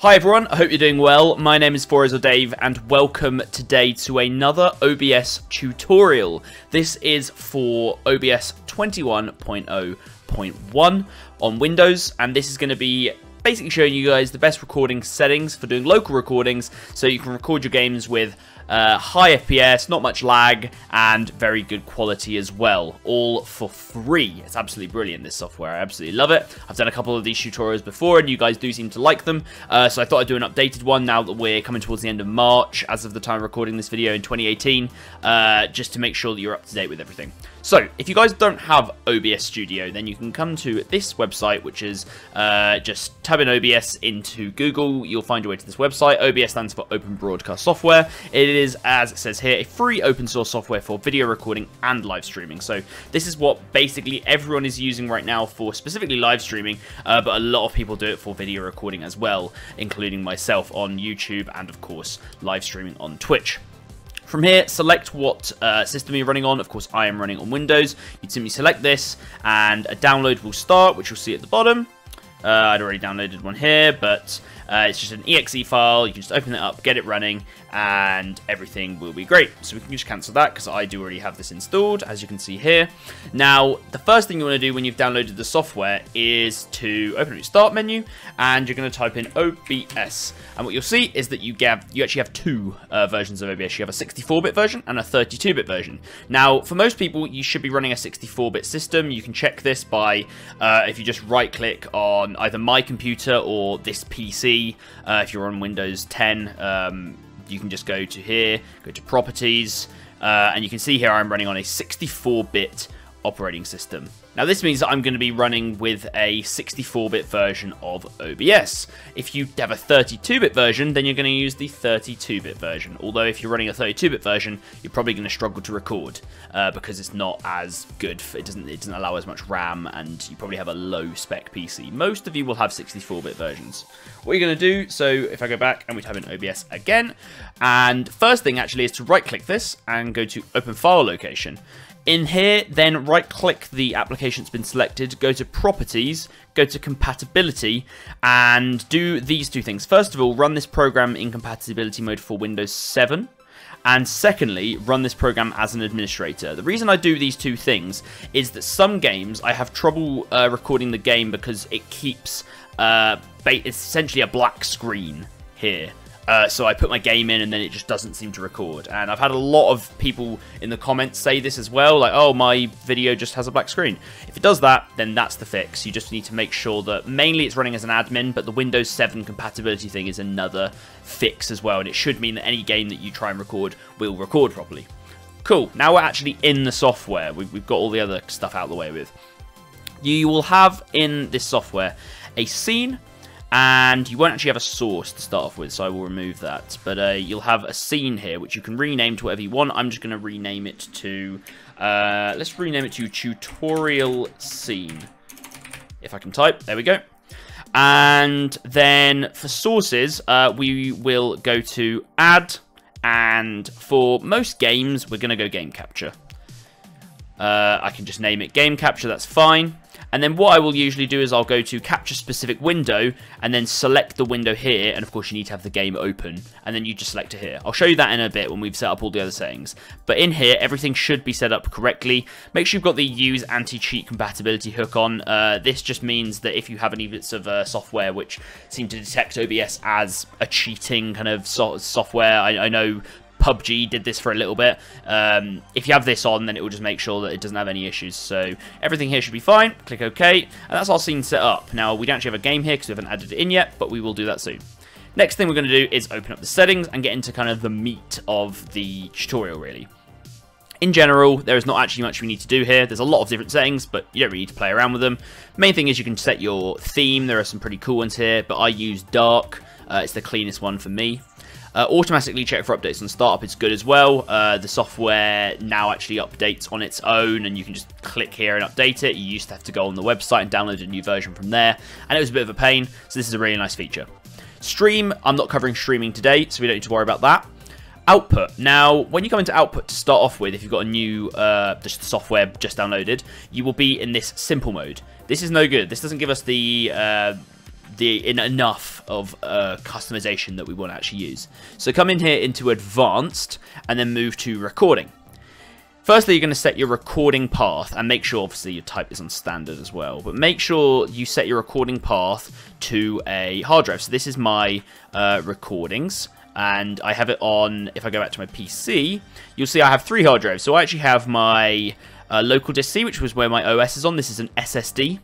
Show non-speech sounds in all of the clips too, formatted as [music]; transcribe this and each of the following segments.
Hi everyone, I hope you're doing well. My name is FourEyes Dave and welcome today to another OBS tutorial. This is for OBS 21.0.1 on Windows and this is going to be basically showing you guys the best recording settings for doing local recordings so you can record your games with uh, high FPS, not much lag, and very good quality as well. All for free. It's absolutely brilliant, this software. I absolutely love it. I've done a couple of these tutorials before, and you guys do seem to like them. Uh, so I thought I'd do an updated one now that we're coming towards the end of March, as of the time of recording this video in 2018, uh, just to make sure that you're up to date with everything. So, if you guys don't have OBS Studio, then you can come to this website, which is uh, just type in OBS into Google. You'll find your way to this website. OBS stands for Open Broadcast Software. It is, as it says here, a free open source software for video recording and live streaming. So, this is what basically everyone is using right now for specifically live streaming, uh, but a lot of people do it for video recording as well, including myself on YouTube and, of course, live streaming on Twitch. From here, select what uh, system you're running on. Of course, I am running on Windows. You'd simply select this, and a download will start, which you'll see at the bottom. Uh, I'd already downloaded one here, but uh, it's just an exe file. You can just open it up, get it running, and everything will be great. So we can just cancel that because I do already have this installed, as you can see here. Now, the first thing you want to do when you've downloaded the software is to open your start menu, and you're going to type in OBS. And what you'll see is that you get you actually have two uh, versions of OBS. You have a 64-bit version and a 32-bit version. Now, for most people, you should be running a 64-bit system. You can check this by uh, if you just right-click on either my computer or this PC. Uh, if you're on Windows 10. Um, you can just go to here, go to properties, uh, and you can see here I'm running on a 64-bit operating system. Now this means that I'm going to be running with a 64-bit version of OBS. If you have a 32-bit version, then you're going to use the 32-bit version. Although if you're running a 32-bit version, you're probably going to struggle to record uh, because it's not as good. For, it doesn't it doesn't allow as much RAM, and you probably have a low-spec PC. Most of you will have 64-bit versions. What you're going to do, so if I go back and we type in OBS again, and first thing actually is to right-click this and go to Open File Location. In here, then right click the application that's been selected, go to Properties, go to Compatibility, and do these two things. First of all, run this program in compatibility mode for Windows 7 and secondly, run this program as an administrator. The reason I do these two things is that some games I have trouble uh, recording the game because it keeps uh, essentially a black screen here. Uh, so I put my game in and then it just doesn't seem to record. And I've had a lot of people in the comments say this as well, like, oh, my video just has a black screen. If it does that, then that's the fix. You just need to make sure that mainly it's running as an admin, but the Windows 7 compatibility thing is another fix as well. And it should mean that any game that you try and record will record properly. Cool, now we're actually in the software. We've, we've got all the other stuff out of the way with. You will have in this software a scene and you won't actually have a source to start off with, so I will remove that. But uh, you'll have a scene here, which you can rename to whatever you want. I'm just going to rename it to, uh, let's rename it to tutorial scene. If I can type, there we go. And then for sources, uh, we will go to add, and for most games, we're going to go game capture. Uh, I can just name it game capture, that's fine. And then what I will usually do is I'll go to capture specific window and then select the window here. And of course you need to have the game open and then you just select it here. I'll show you that in a bit when we've set up all the other settings. But in here, everything should be set up correctly. Make sure you've got the use anti-cheat compatibility hook on. Uh, this just means that if you have any bits of uh, software which seem to detect OBS as a cheating kind of so software, I, I know PUBG did this for a little bit. Um, if you have this on, then it will just make sure that it doesn't have any issues. So everything here should be fine. Click OK. And that's our scene set up. Now, we don't actually have a game here because we haven't added it in yet, but we will do that soon. Next thing we're going to do is open up the settings and get into kind of the meat of the tutorial, really. In general, there is not actually much we need to do here. There's a lot of different settings, but you don't really need to play around with them. Main thing is you can set your theme. There are some pretty cool ones here, but I use dark. Uh, it's the cleanest one for me. Uh, automatically check for updates on startup is good as well. Uh, the software now actually updates on its own and you can just click here and update it. You used to have to go on the website and download a new version from there and it was a bit of a pain, so this is a really nice feature. Stream, I'm not covering streaming today, so we don't need to worry about that. Output. Now, when you come into output to start off with, if you've got a new uh, software just downloaded, you will be in this simple mode. This is no good. This doesn't give us the uh, the in enough of uh, customization that we want to actually use. So come in here into advanced and then move to recording. Firstly, you're going to set your recording path and make sure, obviously, your type is on standard as well. But make sure you set your recording path to a hard drive. So this is my uh, recordings and I have it on, if I go back to my PC, you'll see I have three hard drives. So I actually have my uh, local disk C, which was where my OS is on. This is an SSD.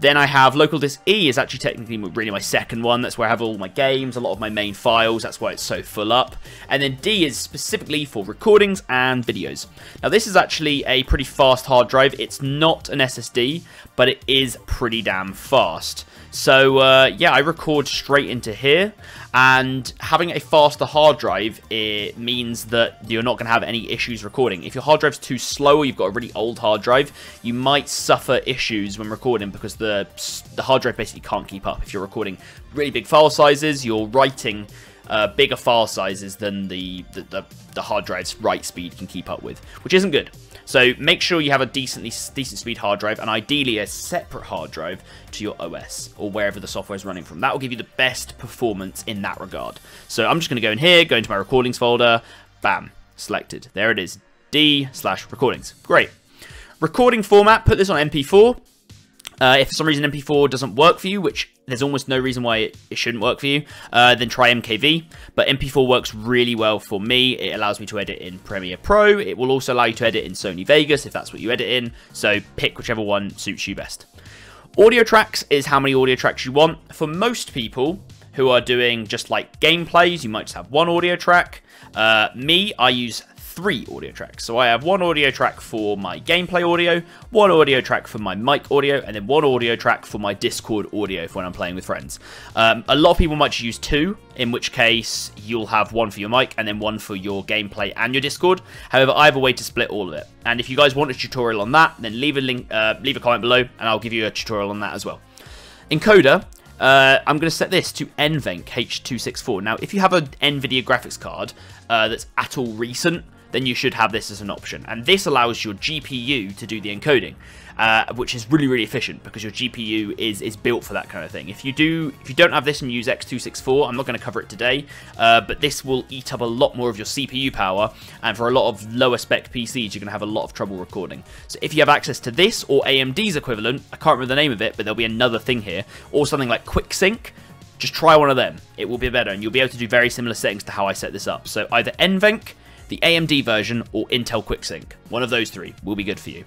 Then I have local disk E is actually technically really my second one. That's where I have all my games, a lot of my main files. That's why it's so full up. And then D is specifically for recordings and videos. Now this is actually a pretty fast hard drive. It's not an SSD, but it is pretty damn fast. So uh, yeah, I record straight into here, and having a faster hard drive it means that you're not going to have any issues recording. If your hard drive's too slow or you've got a really old hard drive, you might suffer issues when recording because the the hard drive basically can't keep up. If you're recording really big file sizes, you're writing uh, bigger file sizes than the, the, the, the hard drive's write speed can keep up with, which isn't good. So make sure you have a decently decent speed hard drive and ideally a separate hard drive to your OS or wherever the software is running from. That will give you the best performance in that regard. So I'm just going to go in here, go into my recordings folder, bam, selected. There it is, D slash recordings. Great. Recording format, put this on MP4. Uh, if for some reason MP4 doesn't work for you, which there's almost no reason why it, it shouldn't work for you, uh, then try MKV. But MP4 works really well for me. It allows me to edit in Premiere Pro. It will also allow you to edit in Sony Vegas if that's what you edit in. So pick whichever one suits you best. Audio tracks is how many audio tracks you want. For most people who are doing just like gameplays, you might just have one audio track. Uh, me, I use three audio tracks. So I have one audio track for my gameplay audio, one audio track for my mic audio, and then one audio track for my Discord audio for when I'm playing with friends. Um, a lot of people might use two, in which case you'll have one for your mic and then one for your gameplay and your Discord. However, I have a way to split all of it. And if you guys want a tutorial on that, then leave a link, uh, leave a comment below, and I'll give you a tutorial on that as well. Encoder, uh, I'm going to set this to NVENC H264. Now, if you have an NVIDIA graphics card uh, that's at all recent, then you should have this as an option. And this allows your GPU to do the encoding, uh, which is really, really efficient because your GPU is, is built for that kind of thing. If you do, if you don't have this and use X264, I'm not going to cover it today, uh, but this will eat up a lot more of your CPU power, and for a lot of lower spec PCs, you're going to have a lot of trouble recording. So if you have access to this or AMD's equivalent, I can't remember the name of it, but there'll be another thing here, or something like QuickSync, just try one of them. It will be better, and you'll be able to do very similar settings to how I set this up. So either NVENC the AMD version, or Intel QuickSync. One of those three will be good for you.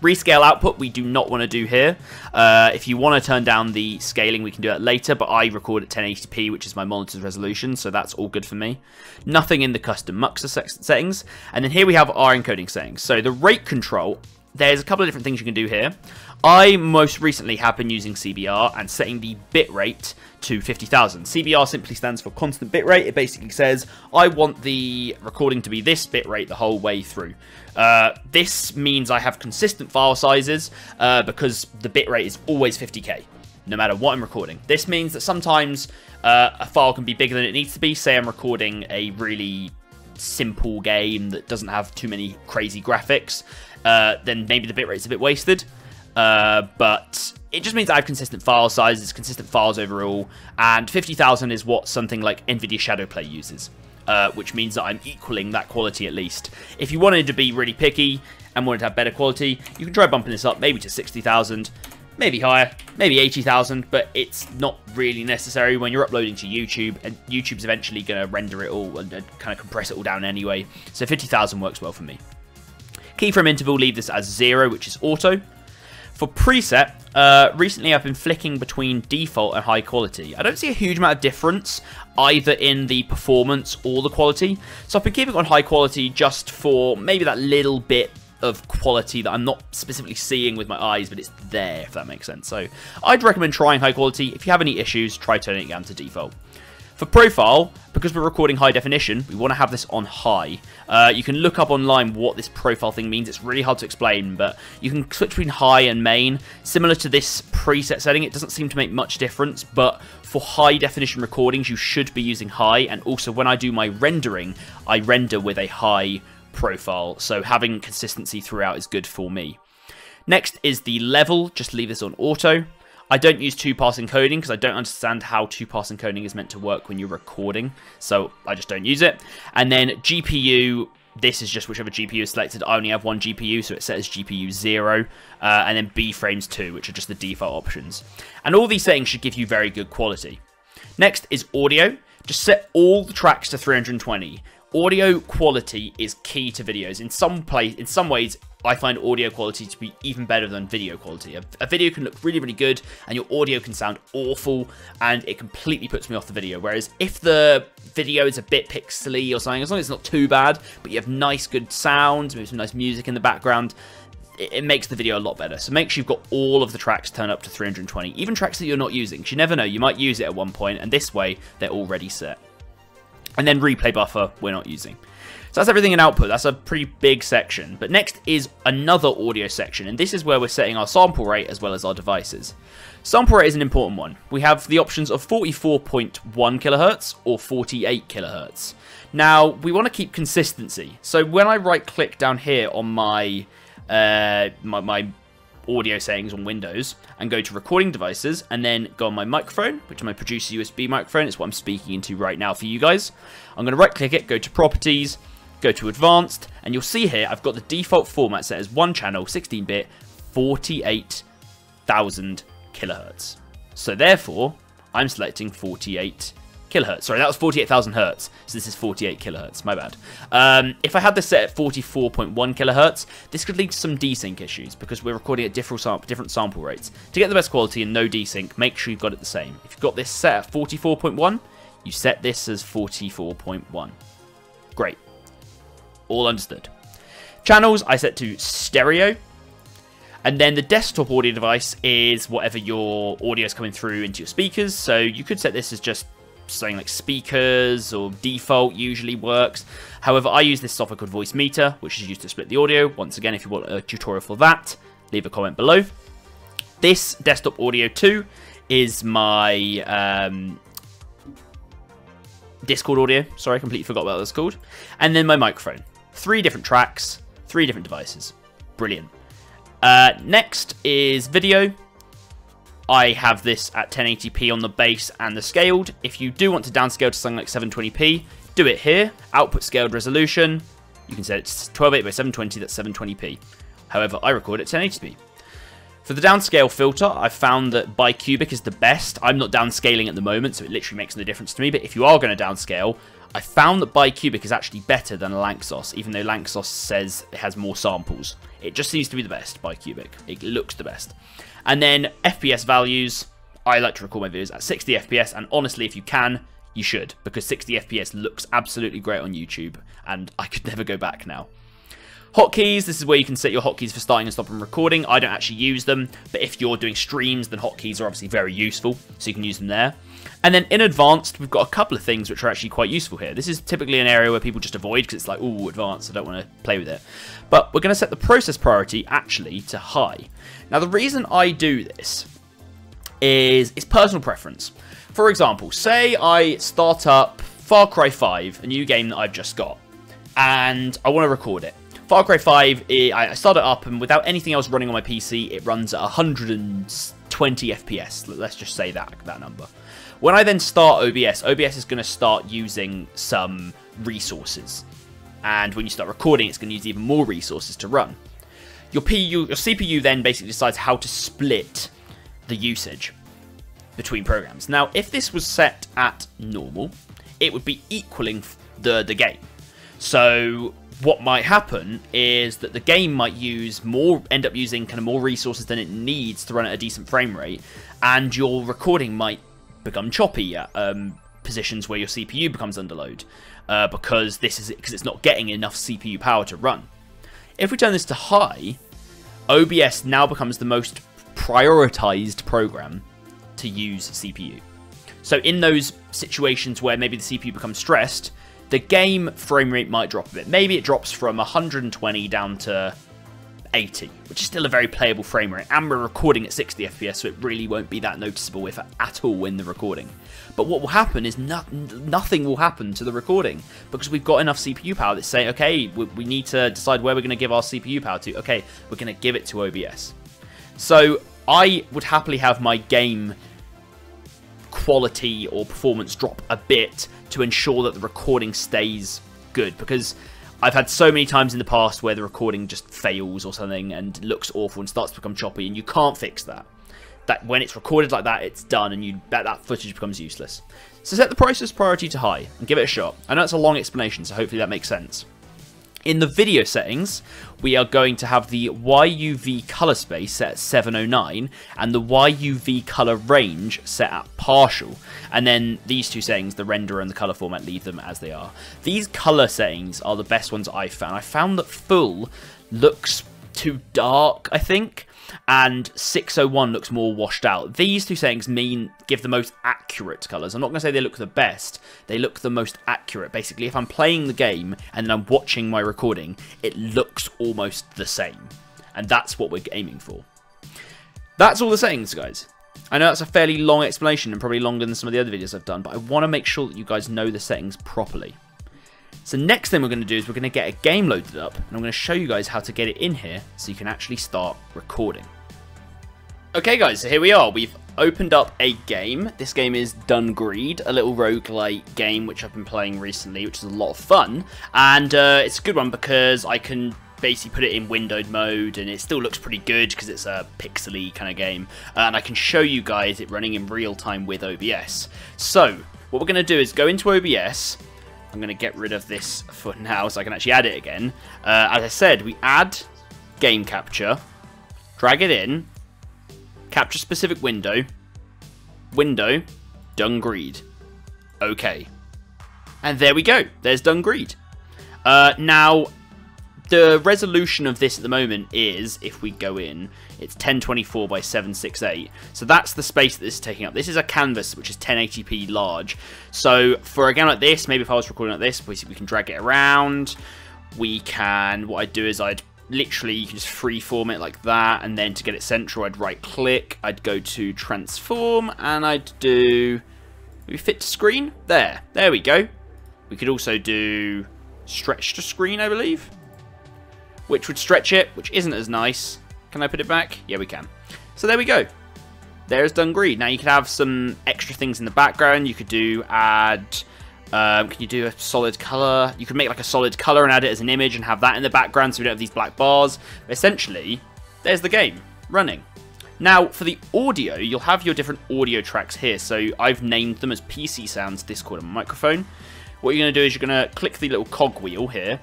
Rescale output we do not want to do here. Uh, if you want to turn down the scaling, we can do that later, but I record at 1080p, which is my monitor's resolution, so that's all good for me. Nothing in the custom Muxer settings. And then here we have our encoding settings. So the rate control, there's a couple of different things you can do here. I most recently have been using CBR and setting the bitrate to 50,000. CBR simply stands for constant bitrate. It basically says, I want the recording to be this bitrate the whole way through. Uh, this means I have consistent file sizes uh, because the bitrate is always 50k, no matter what I'm recording. This means that sometimes uh, a file can be bigger than it needs to be. Say I'm recording a really simple game that doesn't have too many crazy graphics, uh, then maybe the bitrate's a bit wasted. Uh, but it just means I have consistent file sizes, consistent files overall, and 50,000 is what something like NVIDIA Shadowplay uses, uh, which means that I'm equaling that quality at least. If you wanted to be really picky and wanted to have better quality, you can try bumping this up maybe to 60,000, maybe higher, maybe 80,000, but it's not really necessary when you're uploading to YouTube, and YouTube's eventually going to render it all and kind of compress it all down anyway, so 50,000 works well for me. Keyframe interval, leave this as zero, which is auto. For preset, uh, recently I've been flicking between default and high quality. I don't see a huge amount of difference either in the performance or the quality. So I've been keeping on high quality just for maybe that little bit of quality that I'm not specifically seeing with my eyes, but it's there, if that makes sense. So I'd recommend trying high quality. If you have any issues, try turning it down to default. For profile, because we're recording high definition, we want to have this on high. Uh, you can look up online what this profile thing means. It's really hard to explain, but you can switch between high and main. Similar to this preset setting, it doesn't seem to make much difference, but for high definition recordings, you should be using high. And also, when I do my rendering, I render with a high profile, so having consistency throughout is good for me. Next is the level, just leave this on auto. I don't use two-pass encoding because I don't understand how two-pass encoding is meant to work when you're recording, so I just don't use it. And then GPU, this is just whichever GPU is selected. I only have one GPU, so it says GPU 0, uh, and then B frames 2, which are just the default options. And all these settings should give you very good quality. Next is audio. Just set all the tracks to 320. Audio quality is key to videos. In some place, in some ways, I find audio quality to be even better than video quality. A, a, video can look really, really good, and your audio can sound awful, and it completely puts me off the video. Whereas if the video is a bit pixely or something, as long as it's not too bad, but you have nice, good sounds, maybe some nice music in the background, it, it makes the video a lot better. So make sure you've got all of the tracks turned up to 320, even tracks that you're not using, because you never know, you might use it at one point, and this way, they're already set. And then replay buffer, we're not using. So that's everything in output. That's a pretty big section. But next is another audio section, and this is where we're setting our sample rate as well as our devices. Sample rate is an important one. We have the options of 44.1 kilohertz or 48 kilohertz. Now, we want to keep consistency. So when I right click down here on my, uh, my, my audio settings on Windows and go to recording devices and then go on my microphone, which is my producer USB microphone. It's what I'm speaking into right now for you guys. I'm going to right click it, go to properties, go to advanced, and you'll see here I've got the default format set as one channel, 16 bit, 48,000 kilohertz. So therefore, I'm selecting 48 kilohertz. Sorry, that was 48,000 hertz. So this is 48 kilohertz. My bad. Um, if I had this set at 44.1 kilohertz, this could lead to some desync issues because we're recording at different, sam different sample rates. To get the best quality and no desync, make sure you've got it the same. If you've got this set at 44.1, you set this as 44.1. Great. All understood. Channels, I set to stereo. And then the desktop audio device is whatever your audio is coming through into your speakers. So you could set this as just something like speakers or default usually works. However, I use this software called Voicemeeter, which is used to split the audio. Once again, if you want a tutorial for that, leave a comment below. This desktop audio 2 is my um, Discord audio. Sorry, I completely forgot what that was called. And then my microphone. Three different tracks, three different devices. Brilliant. Uh, next is video. I have this at 1080p on the base and the scaled. If you do want to downscale to something like 720p, do it here. Output scaled resolution. You can set it to 1280 by 720, that's 720p. However, I record at 1080p. For the downscale filter, I've found that bicubic is the best. I'm not downscaling at the moment, so it literally makes no difference to me. But if you are going to downscale, I found that bicubic is actually better than Lanczos, even though Lanczos says it has more samples. It just seems to be the best, bicubic. It looks the best. And then FPS values, I like to record my videos at 60 FPS, and honestly, if you can, you should, because 60 FPS looks absolutely great on YouTube, and I could [laughs] never go back now. Hotkeys, this is where you can set your hotkeys for starting and stopping recording. I don't actually use them, but if you're doing streams, then hotkeys are obviously very useful, so you can use them there. And then in advanced, we've got a couple of things which are actually quite useful here. This is typically an area where people just avoid because it's like, oh, advanced, I don't want to play with it. But we're going to set the process priority actually to high. Now, the reason I do this is it's personal preference. For example, say I start up Far Cry 5, a new game that I've just got, and I want to record it. Far Cry 5, it, I start it up, and without anything else running on my PC, it runs at 120 FPS. Let's just say that, that number. When I then start OBS, OBS is going to start using some resources. And when you start recording, it's going to use even more resources to run. Your, PU, your CPU then basically decides how to split the usage between programs. Now, if this was set at normal, it would be equaling the, the game. So what might happen is that the game might use more, end up using kind of more resources than it needs to run at a decent frame rate, and your recording might become choppy at um, positions where your CPU becomes under load, uh, because this is because it's not getting enough CPU power to run. If we turn this to high, OBS now becomes the most prioritized program to use CPU. So in those situations where maybe the CPU becomes stressed, the game frame rate might drop a bit. Maybe it drops from 120 down to 80, which is still a very playable frame rate. And we're recording at 60 FPS, so it really won't be that noticeable if at all in the recording. But what will happen is no nothing will happen to the recording because we've got enough CPU power that's saying, okay, we need to decide where we're going to give our CPU power to. Okay, we're going to give it to OBS. So I would happily have my game quality or performance drop a bit to ensure that the recording stays good because I've had so many times in the past where the recording just fails or something and looks awful and starts to become choppy and you can't fix that. That when it's recorded like that, it's done and you that, that footage becomes useless. So set the process priority to high and give it a shot. I know it's a long explanation, so hopefully that makes sense. In the video settings, we are going to have the YUV color space set at 709 and the YUV color range set at partial. And then these two settings, the render and the color format, leave them as they are. These color settings are the best ones I've found. I found that full looks too dark, I think and 601 looks more washed out. These two settings mean give the most accurate colours. I'm not going to say they look the best, they look the most accurate. Basically, if I'm playing the game and then I'm watching my recording, it looks almost the same. And that's what we're aiming for. That's all the settings, guys. I know that's a fairly long explanation and probably longer than some of the other videos I've done, but I want to make sure that you guys know the settings properly. So next thing we're going to do is we're going to get a game loaded up and I'm going to show you guys how to get it in here so you can actually start recording. Okay guys, so here we are. We've opened up a game. This game is Dungreed, a little roguelike game which I've been playing recently, which is a lot of fun. And uh, it's a good one because I can basically put it in windowed mode and it still looks pretty good because it's a pixely kind of game. And I can show you guys it running in real time with OBS. So, what we're going to do is go into OBS I'm going to get rid of this for now so I can actually add it again. Uh, as I said, we add game capture, drag it in, capture specific window, window, Dungreed. Okay. And there we go. There's Dungreed. Uh, now, the resolution of this at the moment is, if we go in, it's 1024 by 768. So that's the space that this is taking up. This is a canvas which is 1080p large. So for a game like this, maybe if I was recording like this, we can drag it around. We can, what I'd do is I'd literally, you can just freeform it like that. And then to get it central, I'd right click. I'd go to transform and I'd do, maybe fit to screen. There, there we go. We could also do stretch to screen, I believe which would stretch it, which isn't as nice. Can I put it back? Yeah, we can. So there we go. There's Dungreed. Now you could have some extra things in the background. You could do add... Um, can you do a solid color? You could make like a solid color and add it as an image and have that in the background so we don't have these black bars. Essentially, there's the game running. Now, for the audio, you'll have your different audio tracks here. So I've named them as PC sounds, Discord, and microphone. What you're going to do is you're going to click the little cog wheel here,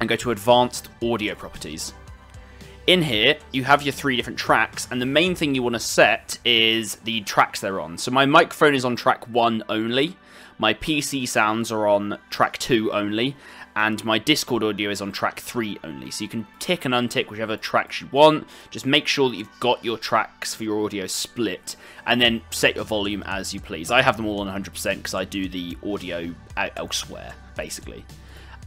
and go to Advanced Audio Properties. In here, you have your three different tracks, and the main thing you want to set is the tracks they're on. So my microphone is on track 1 only, my PC sounds are on track 2 only, and my Discord audio is on track 3 only. So you can tick and untick whichever tracks you want. Just make sure that you've got your tracks for your audio split, and then set your volume as you please. I have them all on 100% because I do the audio elsewhere, basically.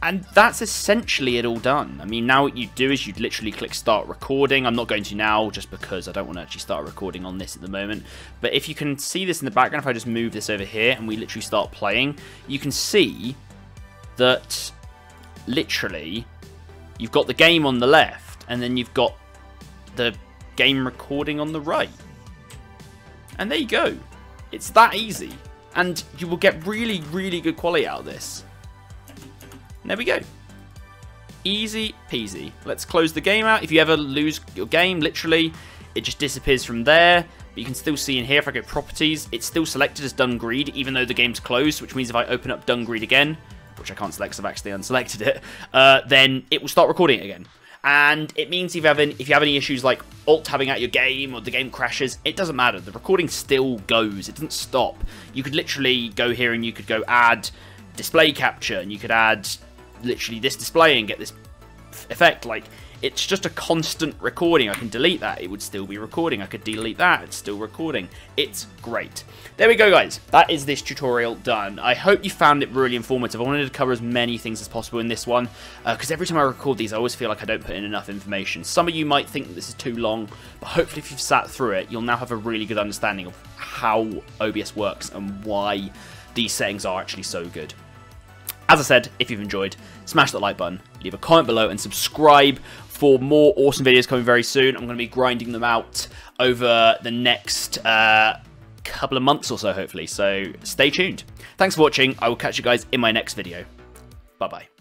And that's essentially it all done. I mean, now what you do is you'd literally click start recording. I'm not going to now just because I don't want to actually start recording on this at the moment. But if you can see this in the background, if I just move this over here and we literally start playing, you can see that literally you've got the game on the left and then you've got the game recording on the right. And there you go. It's that easy. And you will get really, really good quality out of this there we go. Easy peasy. Let's close the game out. If you ever lose your game, literally, it just disappears from there. But you can still see in here, if I go properties, it's still selected as Dungreed, even though the game's closed, which means if I open up Dungreed again, which I can't select because I've actually unselected it, uh, then it will start recording it again. And it means if you, have any, if you have any issues like alt-tabbing out your game or the game crashes, it doesn't matter. The recording still goes. It doesn't stop. You could literally go here and you could go add display capture and you could add literally this display and get this effect. Like, it's just a constant recording. I can delete that, it would still be recording. I could delete that, it's still recording. It's great. There we go, guys. That is this tutorial done. I hope you found it really informative. I wanted to cover as many things as possible in this one, because uh, every time I record these, I always feel like I don't put in enough information. Some of you might think that this is too long, but hopefully if you've sat through it, you'll now have a really good understanding of how OBS works and why these settings are actually so good. As I said, if you've enjoyed, smash that like button, leave a comment below, and subscribe for more awesome videos coming very soon. I'm going to be grinding them out over the next uh, couple of months or so, hopefully. So stay tuned. Thanks for watching. I will catch you guys in my next video. Bye-bye.